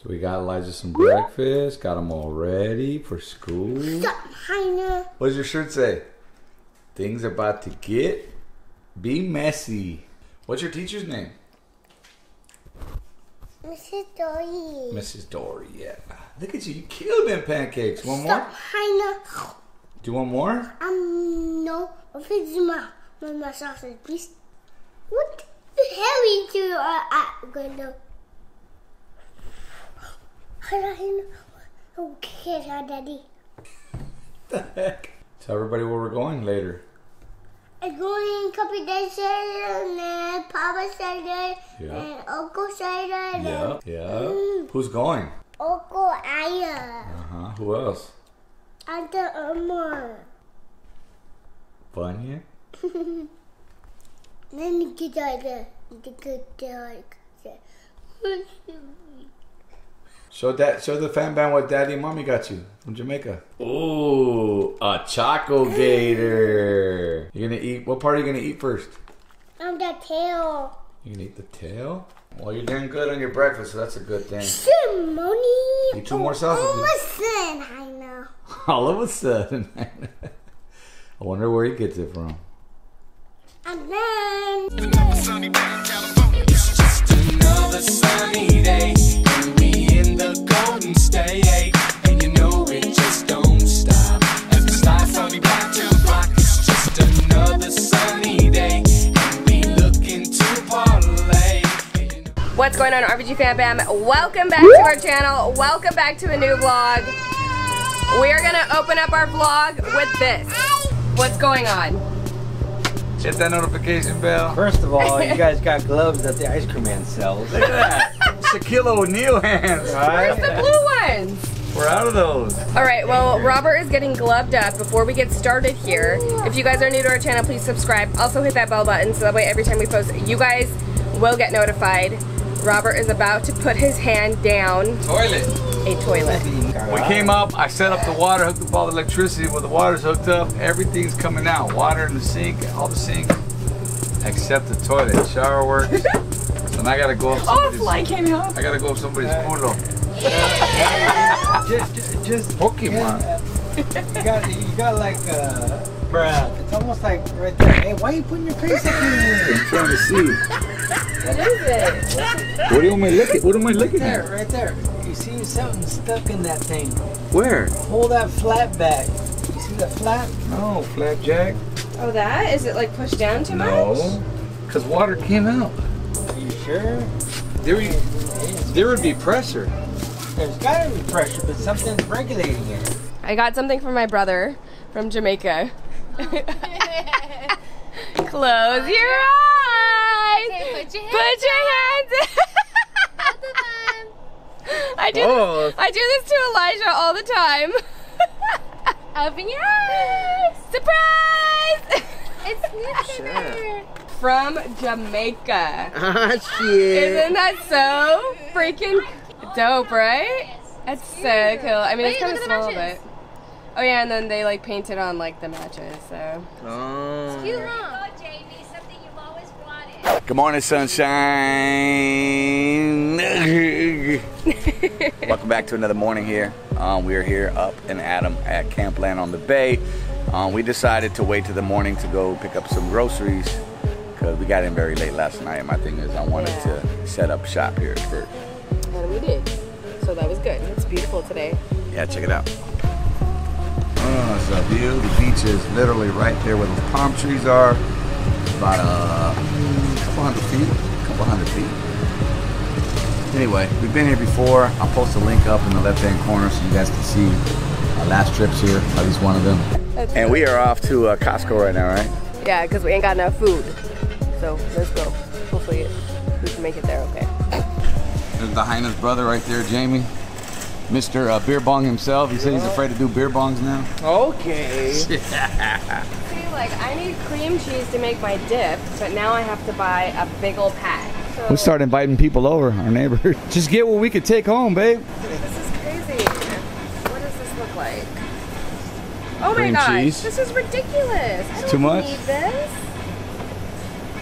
So we got Elijah some breakfast, got him all ready for school. What does your shirt say? Things about to get be messy. What's your teacher's name? Mrs. Dory. Mrs. Dory, yeah. Look at you, you killed them pancakes. One more? Do you want more? Um, no. Of it's my, my, sausage, please. What the hell are you uh, at window? Okay, Daddy. the heck? Tell everybody where we're going later. I'm going a couple days later, and then Papa said Yeah. and Uncle said and Yeah. Yeah. Who's going? Uncle Aya, Uh-huh. Who else? the Irma. Vanya? Then you get out the, the good dog. Show that show the fan band what daddy and mommy got you from Jamaica. Ooh, a Choco Gator. You're gonna eat what part are you gonna eat first? I'm the tail. You gonna eat the tail? Well you're doing good on your breakfast, so that's a good thing. Ceremony. Eat two more sausages. Listen, I know. All of a sudden. I wonder where he gets it from. And then. Going on, RVG Fam Bam? Welcome back to our channel. Welcome back to a new vlog. We are gonna open up our vlog with this. What's going on? Hit that notification bell. First of all, you guys got gloves that the ice cream man sells. Look at that. Shaquille O'Neal hands. Where's the blue ones? We're out of those. All right, well, Robert is getting gloved up before we get started here. If you guys are new to our channel, please subscribe. Also hit that bell button so that way every time we post, you guys will get notified. Robert is about to put his hand down Toilet. a toilet. We came up, I set up the water, hooked up all the electricity. When the water's hooked up, everything's coming out. Water in the sink, all the sink, except the toilet. Shower works. so now I gotta go up Oh, a somebody's, fly came out. I gotta go up somebody's culo. just, just, just Pokemon. you got, you got like, uh, bruh. It's almost like right there. Hey, why are you putting your face up here? I'm trying to see. What is it? What am I looking? What am I looking There, at? right there. You see something stuck in that thing. Where? Pull that flat back. You see that flap? No, flapjack. Oh, that? Is it like pushed down too much? No, because water came out. Are you sure? There, would- there would be pressure. There's gotta be pressure, but something's regulating it. I got something from my brother from Jamaica. Close your eyes. Put your Put your hands. I do. Oh. This, I do this to Elijah all the time. Open your eyes. Surprise! It's sure. From Jamaica. Ah, shit. Isn't that so freaking dope, right? That's so cool. I mean, it's kind of look at the small, but oh yeah, and then they like painted on like the matches. So It's Cute, huh? Good morning, sunshine. Welcome back to another morning here. Um, we are here up in Adam at Campland on the Bay. Um, we decided to wait till the morning to go pick up some groceries because we got in very late last night. And my thing is, I wanted Yeah. to set up shop here first. and we did. So that was good. It's beautiful today. Yeah, check it out. Oh, it's a view. The beach is literally right there where the palm trees are. About a couple hundred feet. a couple hundred feet. Anyway, we've been here before. I'll post a link up in the left-hand corner so you guys can see our last trips here, at least one of them. And we are off to uh, Costco right now, right? Yeah, because we ain't got enough food. So let's go. Hopefully we can make it there okay. There's the Hyena's brother right there, Jamie. Mr. Uh, beer bong himself. He said he's afraid to do beer bongs now. Okay. Like I need cream cheese to make my dip, but now I have to buy a big old pack. So We'll start inviting people over, our neighbors. Just get what we could take home, babe. this is crazy. What does this look like? Oh Cream my gosh, cheese. this is ridiculous. I don't too much? need this.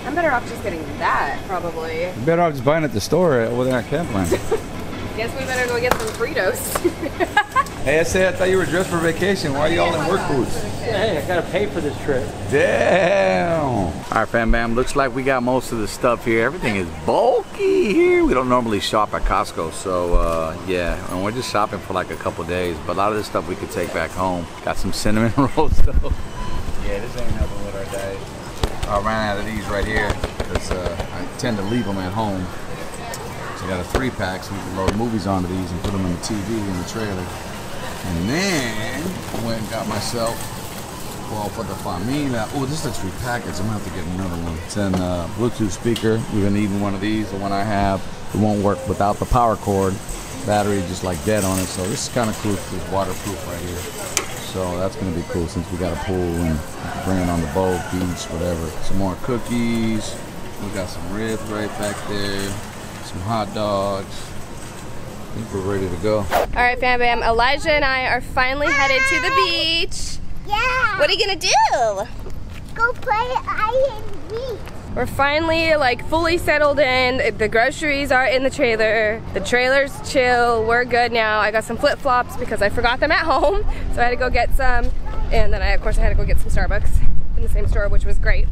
I'm better off just getting that, probably. Better off just buying at the store over there at Campland. Guess we better go get some Fritos. Hey, I said I thought you were dressed for vacation. Why are you all in work boots? Hey, I gotta pay for this trip. Damn. All right, fam bam. Looks like we got most of the stuff here. Everything is bulky here. We don't normally shop at Costco, so uh, yeah, and we're just shopping for like a couple days. But a lot of this stuff we could take back home. Got some cinnamon rolls though. Yeah, this ain't helping with our diet. I ran out of these right here because uh, I tend to leave them at home. Got a three pack so we can load movies onto these and put them on the TV in the trailer. And then I went and got myself, well, for the Famila. Oh, this looks repackaged. I'm gonna have to get another one. It's in uh, Bluetooth speaker. We've been needing one of these. The one I have, it won't work without the power cord. Battery just like dead on it. So this is kind of cool. It's waterproof right here. So that's gonna be cool since we got a pool and bring it on the boat, beach, whatever. Some more cookies. We got some ribs right back there. Some hot dogs. I think we're ready to go. All right, fam bam. Elijah and I are finally headed to the beach. Yeah. What are you gonna do? Go play I and me. We're finally like fully settled in. The groceries are in the trailer. The trailer's chill. We're good now. I got some flip flops because I forgot them at home. So I had to go get some. And then I, of course, I had to go get some Starbucks in the same store, which was great.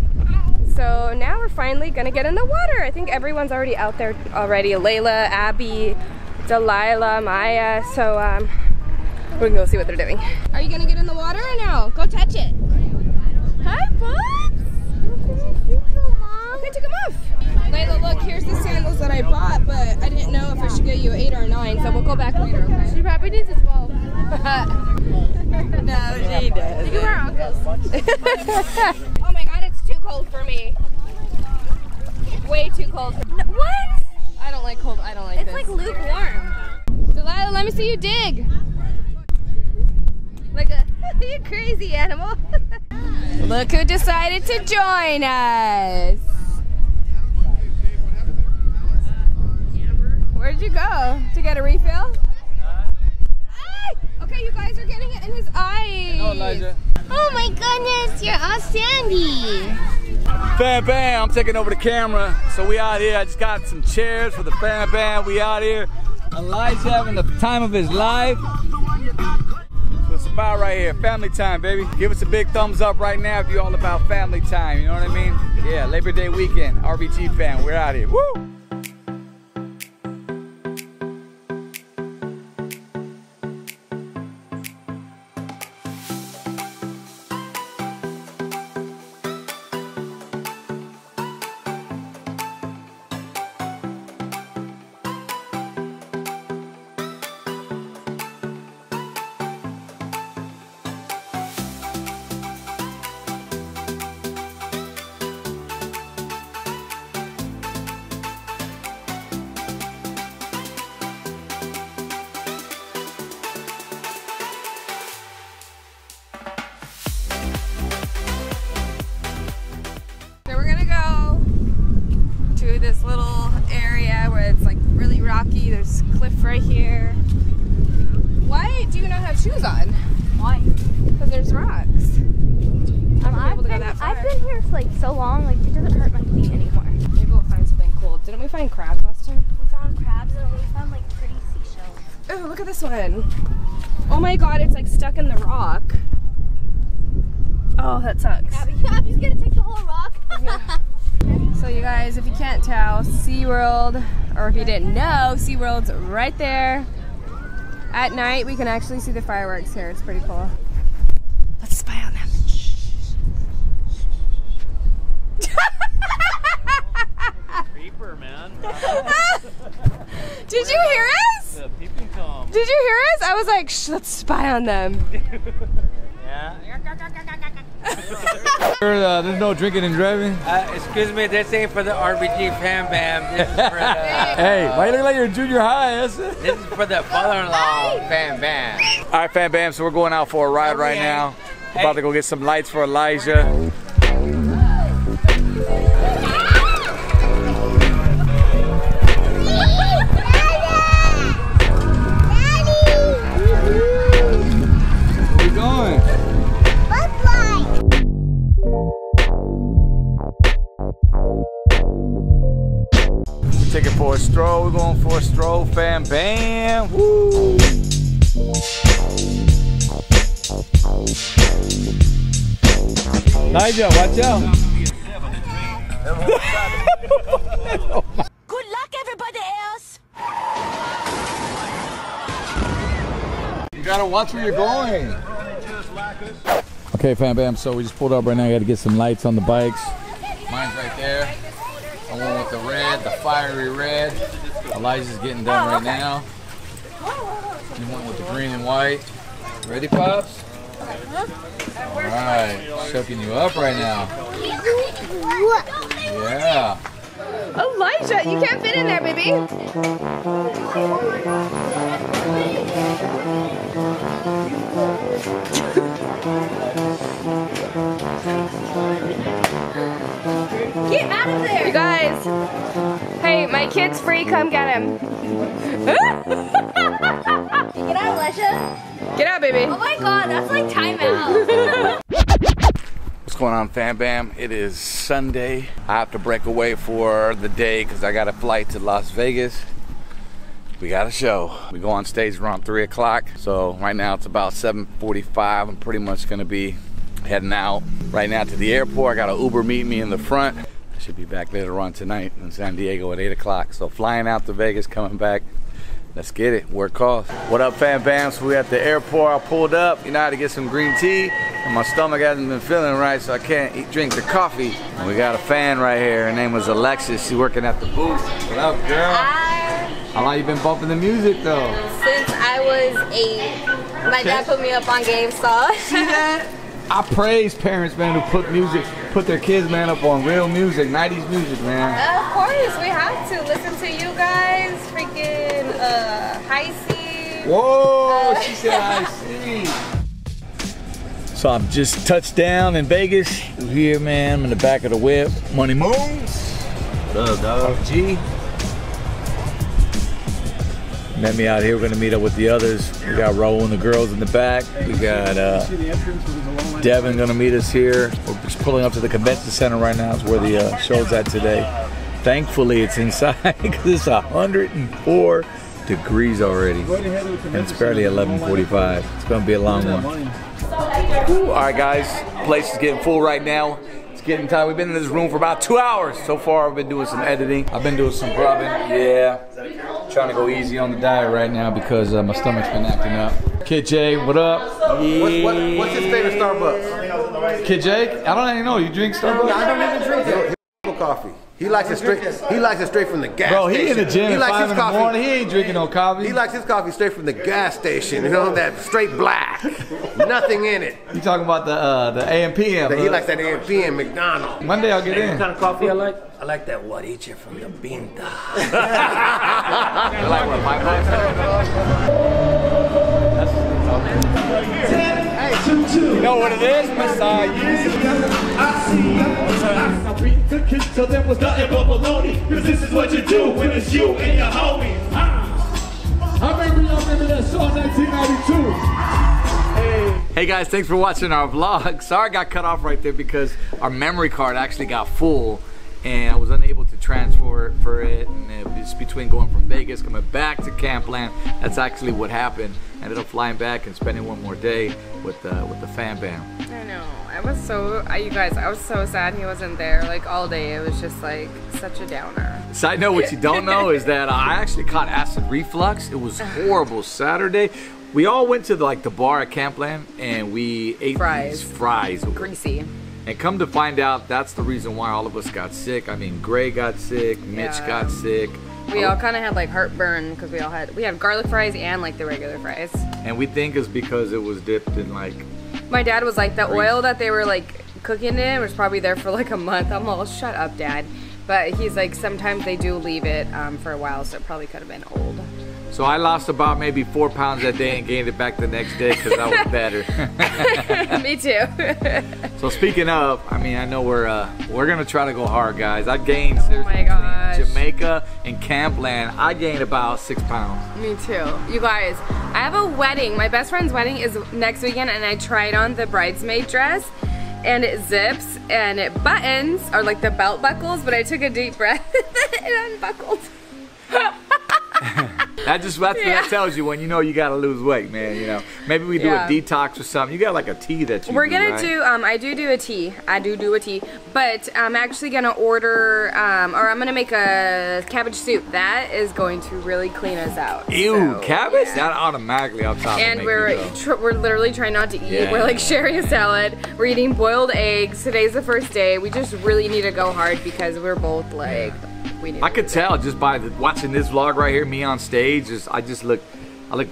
So now we're finally gonna get in the water. I think everyone's already out there already. Layla, Abby, Delilah, Maya. So um, we're gonna go see what they're doing. Are you gonna get in the water or no? Go touch it. Hi, Pops. Okay, take them off. Layla, look, here's the sandals that I bought, but I didn't know if I should get you 8 or 9, so we'll go back later, okay? She probably needs a 12. no, she does. You can wear uncles. oh my god, it's too cold for me. Way too cold. what? I don't like cold. I don't like It's this. like lukewarm. Delilah, let me see you dig. Like a you crazy animal. Look who decided to join us. Where'd you go? To get a refill? Ay! Okay, you guys are getting it in his eyes. Oh my goodness, you're all sandy. Bam Bam, I'm taking over the camera. So we out here. I just got some chairs for the Bam Bam. We out here. Elijah having the time of his life. So it's about right here. Family time, baby. Give us a big thumbs up right now if you're all about family time. You know what I mean? Yeah, Labor Day weekend. RVG fam. We're out here. Woo! Right here. Why do you not have shoes on? Why? Because there's rocks. I'm Um, I've to go been, that far. I've been here for like so long, like it doesn't hurt my feet anymore. Maybe we'll find something cool. Didn't we find crabs last time? We found crabs and we found like pretty seashells. Oh, look at this one. Oh my god, it's like stuck in the rock. Oh, that sucks. Abby, Abby's gonna take the whole rock. So you guys, if you can't tell, SeaWorld, or if you didn't know, SeaWorld's right there. At night, we can actually see the fireworks here. It's pretty cool. Let's spy on them. Creeper, man. Did you hear us? The peeping Tom. Did you hear us? I was like, Shh, let's spy on them. Yeah. Uh, there's no drinking and driving. Uh, excuse me, this ain't for the RVG Fam Bam. This is for the, Hey, why you look like you're in junior high? This is for the father-in-law Fam Bam. All right, fam bam. So we're going out for a ride right now. About to go get some lights for Elijah. Nigel, watch out. Good luck, everybody else. You gotta watch where you're going. Okay, fam bam. So we just pulled up right now. I gotta get some lights on the bikes. Mine's right there. I went with the red, the fiery red. Elijah's getting done right now. You went with the green and white. Ready, Pops? Alright, choking you up right now. Yeah. Oh, Elijah, you can't fit in there, baby. Get out of there! You guys, hey, my kid's free. Come get him. Get out, Elijah. Get out, baby. Oh my god, that's like timeout. What's going on, fam bam? It is Sunday. I have to break away for the day because I got a flight to Las Vegas. We got a show. We go on stage around three o'clock. So right now it's about 7:45. I'm pretty much gonna be heading out right now to the airport. I got an Uber meet me in the front. I should be back later on tonight in San Diego at eight o'clock. So flying out to Vegas, coming back. Let's get it. Where it calls. What up, fam bam? So we at the airport. I pulled up. You know how to get some green tea. And my stomach hasn't been feeling right, so I can't eat, drink the coffee. And we got a fan right here. Her name was Alexis. She's working at the booth. What up, girl? Hi. How long you been bumping the music though? Since I was eight, my dad put me up on GameStop. See that? I praise parents, man, who put music, put their kids, man, up on real music, 90s music, man. Of course, we have to listen to you guys. Freaking uh, high C. Whoa, she said I see. So I'm just touched down in Vegas. We're here, man. I'm in the back of the whip. Money moves. What up, dog? G. Met me out here. We're gonna meet up with the others. We got Raul and the girls in the back. We got uh, Devin gonna meet us here. We're just pulling up to the convention center right now. It's where the uh, show's at today. Thankfully, it's inside because it's 104 degrees already, and it's barely 11:45. It's gonna be a long one. All right, guys. Place is getting full right now. It's getting time. We've been in this room for about two hours. So far, I've been doing some editing. I've been doing some grubbing. Yeah. Trying to go easy on the diet right now because uh, my stomach's been acting up. Kid J, what up? Yeah. What, what, what's his favorite Starbucks? Kid Jake? I don't even know. You drink Starbucks? I don't even drink it. Coffee. He likes it straight. He likes it straight from the gas Bro, station. he in the gym He likes five his in the coffee. morning. He ain't drinking no coffee. He likes his coffee straight from the gas station. You know that straight black, nothing in it. You talking about the uh, the AM PM? He huh? likes that AM PM McDonald's. Monday I'll get in. What kind of coffee I like? I like that Guariche from the Binta. You like what my You know what it is? I beat the kids till was nothing but baloney. Cause this is what you do when it's you and your homies. Ah. I remember y'all remember that song 1992. Hey guys, thanks for watching our vlog. Sorry I got cut off right there because our memory card actually got full and I was unable to transfer for it and it was between going from Vegas coming back to Campland. That's actually what happened. Ended up flying back and spending one more day with uh, with the fan band. I know. I was so, you guys, I was so sad he wasn't there. Like all day, it was just like such a downer. Side note, what you don't know is that I actually caught acid reflux. It was horrible. Saturday, we all went to the, like the bar at Campland and we ate Fries. these fries. Greasy. And come to find out, that's the reason why all of us got sick. I mean, Gray got sick, Mitch Yeah. got sick, We all kind of had like heartburn because we all had, we had garlic fries and like the regular fries. and we think it's because it was dipped in like. My dad was like, the oil that they were like cooking in was probably there for like a month. I'm all, shut up, dad. But he's like, sometimes they do leave it um, for a while, so it probably could have been old. So I lost about maybe four pounds that day and gained it back the next day because I was better. Me too. so speaking of, I mean, I know we're uh, we're gonna try to go hard, guys. I gained seriously Oh my gosh. Jamaica and Campland. I gained about six pounds. Me too. You guys, I have a wedding. My best friend's wedding is next weekend, and I tried on the bridesmaid dress, and it zips and it buttons, or like the belt buckles, but I took a deep breath and it unbuckled. That just that's, Yeah. that tells you when you know you got to lose weight, man. You know, maybe we do Yeah. a detox or something. You got like a tea that you We're do, gonna right? do. Um, I do do a tea. I do do a tea, but I'm actually gonna order, um, or I'm gonna make a cabbage soup. That is going to really clean us out. Ew, So, cabbage? yeah. That automatically up top. And we're tr- we're literally trying not to eat. Yeah. We're like sharing a salad. We're eating boiled eggs. Today's the first day. We just really need to go hard because we're both like we need. I could tell just by the, watching this vlog right here, me on stage. Just I just look, I look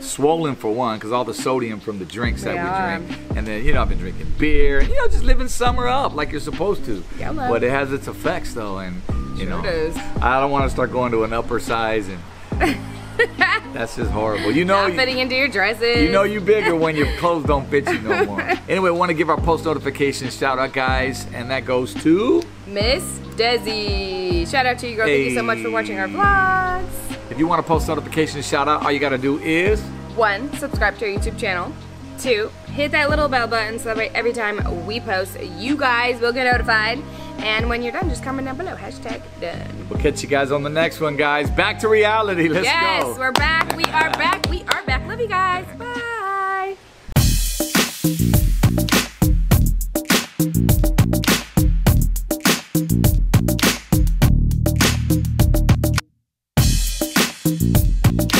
swollen for one because all the sodium from the drinks that Yeah. we drink, and then you know I've been drinking beer, and you know just living summer up like you're supposed to. Yeah, love. but it has its effects though, and you know does. I don't want to start going to an upper size, and that's just horrible. You know, Not fitting into your dresses. you know you bigger when your clothes don't fit you no more. Anyway, want to give our post notifications shout out, guys, and that goes to. Miss Desi. Shout out to you, girl. Thank you so much for watching our vlogs. If you want a post notification shout out, all you got to do is. One, subscribe to our YouTube channel. Two, hit that little bell button so that way every time we post, you guys will get notified. And when you're done, just comment down below. Hashtag done. We'll catch you guys on the next one, guys. Back to reality. Let's yes, go. Yes, we're back. We are back. We are back. Love you guys. Bye.